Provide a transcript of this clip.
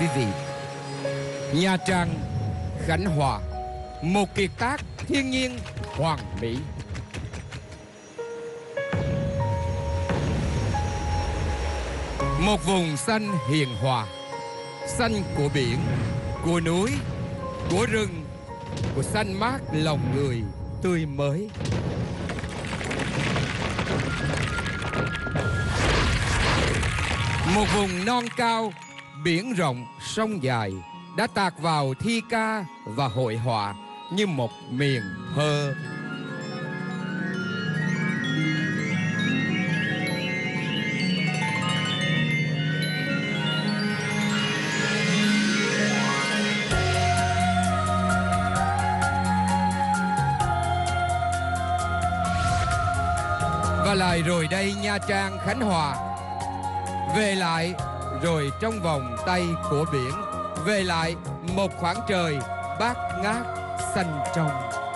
Quý vị, Nha Trang, Khánh Hòa, một kiệt tác thiên nhiên hoàn mỹ. Một vùng xanh hiền hòa, xanh của biển, của núi, của rừng, của xanh mát lòng người tươi mới. Một vùng non cao, biển rộng, sông dài đã tạc vào thi ca và hội họa như một miền thơ. Và lại rồi đây Nha Trang, Khánh Hòa Về lại rồi trong vòng tay của biển, Về lại một khoảng trời bát ngát xanh trong.